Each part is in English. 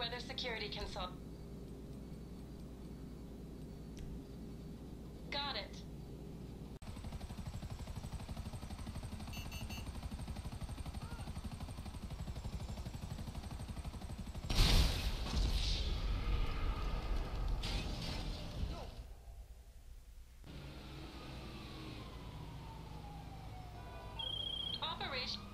Enter security console. Got it. Operation.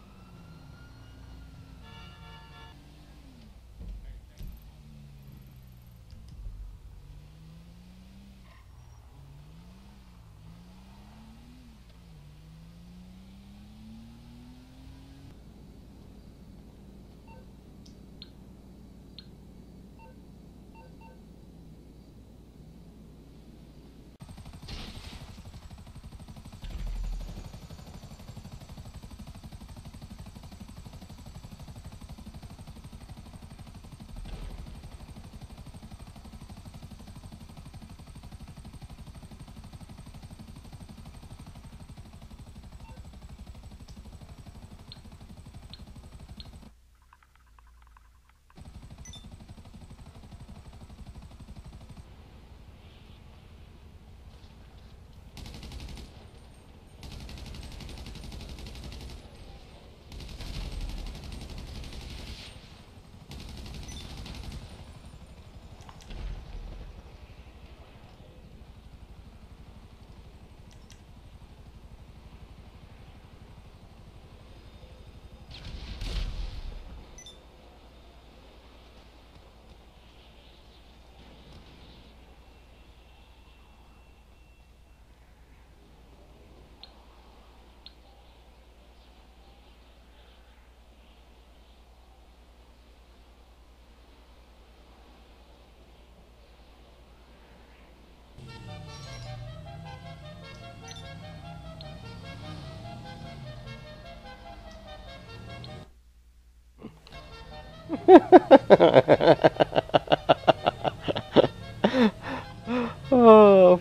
oh,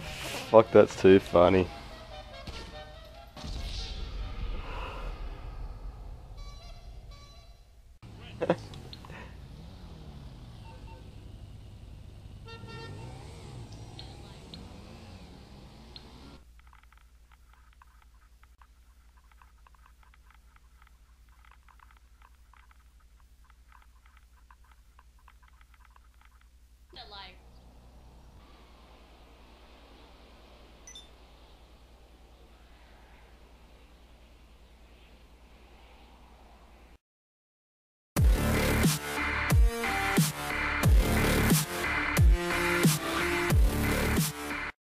fuck, that's too funny.